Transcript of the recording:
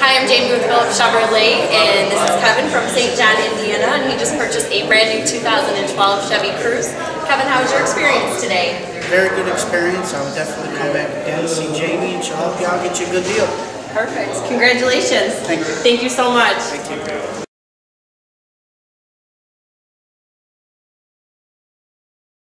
Hi, I'm Jaime with Phillips Chevrolet, and this is Kevin from St. John, Indiana, and he just purchased a brand new 2012 Chevy Cruze. Kevin, how was your experience today? Very good experience. I would definitely come back again, see Jaime, and she'll Y'all get you a good deal. Perfect. Congratulations. Thank you. Thank you so much. Thank you.